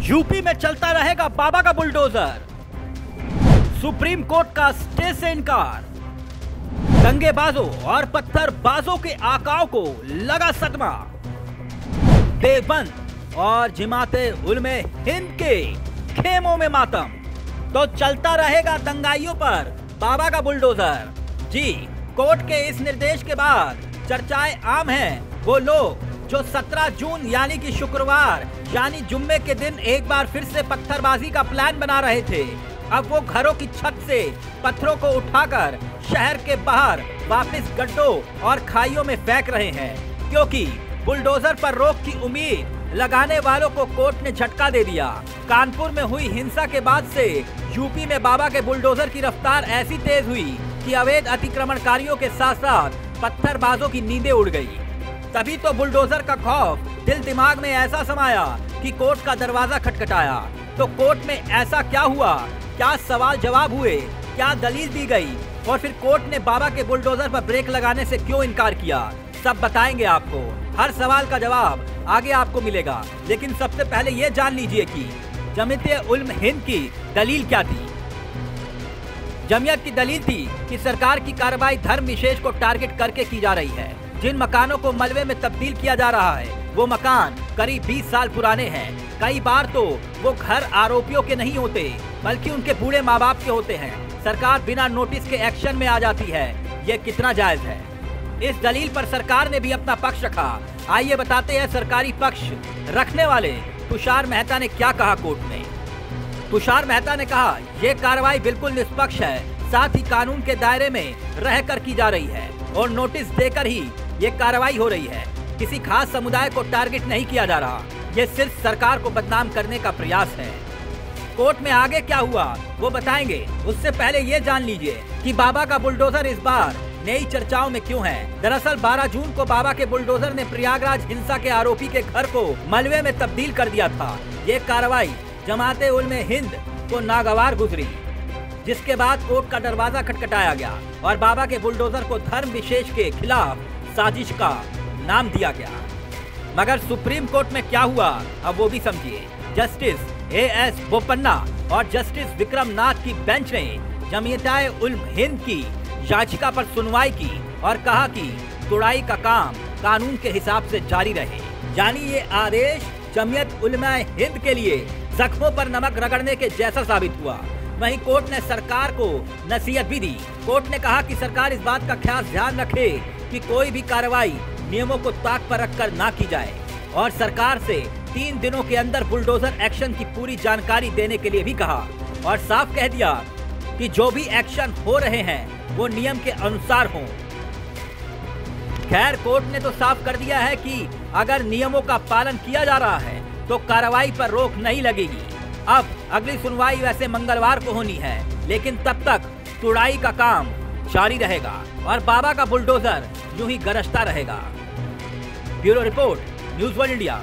UP में चलता रहेगा बाबा का बुलडोजर। सुप्रीम कोर्ट का स्टे से इनकार। दंगेबाजों और पत्थरबाजों के आकाओं को लगा सदमा। देवबंद और जिमाते उलमे हिंद के खेमों में मातम। तो चलता रहेगा दंगाइयों पर बाबा का बुलडोजर। जी, कोर्ट के इस निर्देश के बाद चर्चाएँ आम हैं। वो लोग जो 17 जून यानी कि शुक्रवार यानी जुम्मे के दिन एक बार फिर से पत्थरबाजी का प्लान बना रहे थे। अब वो घरों की छत से पत्थरों को उठाकर शहर के बाहर वापस गड्ढों और खाइयों में फेंक रहे हैं, क्योंकि बुलडोजर पर रोक की उम्मीद लगाने वालों को कोर्ट ने झटका दे दिया। कानपुर में हुई हिंसा के बाद से यूपी में बाबा के बुलडोजर की रफ्तार ऐसी तेज हुई कि अवैध अतिक्रमणकारियों के साथ साथ पत्थरबाजों की नींदें उड़ गई। तभी तो बुलडोजर का खौफ दिल दिमाग में ऐसा समाया कि कोर्ट का दरवाज़ा खटखटाया। तो कोर्ट में ऐसा क्या हुआ? क्या सवाल जवाब हुए? क्या दलील दी गई? और फिर कोर्ट ने बाबा के बुलडोजर पर ब्रेक लगाने से क्यों इनकार किया? सब बताएँगे आपको। हर सवाल का जवाब आगे आपको मिलेगा। लेकिन सबसे पहले ये जान लीजिए कि जमियत उल्म हिंद की दलील क्या थी? जमियत की दलील थी कि सरकार की कार्रवाई धर्म विशेष को टारगेट करके की जा रही है। जिन मकानों को मलबे में तब्दील किया जा रहा है वो मकान करीब 20 साल पुराने हैं। कई बार तो वो घर आरोपियों के नहीं होते, बल्कि उनके बूढ़े माँ बाप के होते हैं। सरकार बिना नोटिस के एक्शन में आ जाती है। ये कितना जायज़ है। इस दलील पर सरकार ने भी अपना पक्ष रखा। आइए बताते हैं सरकारी पक्ष रखने वाले तुषार मेहता ने क्या कहा कोर्ट में। तुषार मेहता ने कहा, ये कार्रवाई बिल्कुल निष्पक्ष है। साथ ही कानून के दायरे में रहकर की जा रही है और नोटिस देकर ही ये कार्रवाई हो रही है। किसी खास समुदाय को टारगेट नहीं किया जा रहा। ये सिर्फ़ सरकार को बदनाम करने का प्रयास है। कोर्ट में आगे क्या हुआ, वो बताएँगे। उससे पहले ये जान लीजिए कि बाबा का बुलडोजर इस बार नई चर्चाओं में क्यों है। दरअसल 12 जून को बाबा के बुलडोजर ने प्रयागराज हिंसा के आरोपी के घर को मलबे में तब्दील कर दिया था। ये कार्रवाई जमाते उल में हिंद को नागवार गुजरी, जिसके बाद कोर्ट का दरवाज़ा खटखटाया गया और बाबा के बुलडोजर को धर्म विशेष के खिलाफ साजिश का नाम दिया गया। मगर सुप्रीम कोर्ट में क्या हुआ, अब वो भी समझिए। जस्टिस ए एस बोपन्ना और जस्टिस विक्रम नाथ की बेंच ने जमीयताए उल्म हिंद की याचिका पर सुनवाई की और कहा कि तुड़ाई का काम कानून के हिसाब से जारी रहे। यानी ये आदेश जमीयत उलमा हिंद के लिए जख्मों पर नमक रगड़ने के जैसा साबित हुआ। वहीं कोर्ट ने सरकार को नसीहत भी दी। कोर्ट ने कहा कि सरकार इस बात का खास ध्यान रखे कि कोई भी कार्रवाई नियमों को ताक पर रखकर ना की जाए और सरकार से तीन दिनों के अंदर बुलडोजर एक्शन की पूरी जानकारी देने के लिए भी कहा और साफ़ कह दिया कि जो भी एक्शन हो रहे हैं, वो नियम के अनुसार हों। खैर, कोर्ट ने तो साफ़ कर दिया है कि अगर नियमों का पालन किया जा रहा है तो कार्रवाई पर रोक नहीं लगेगी। अब अगली सुनवाई वैसे मंगलवार को होनी है, लेकिन तब तक तुड़ाई का काम जारी रहेगा और बाबा का बुलडोजर यूँ ही गरजता रहेगा। bureau report news world India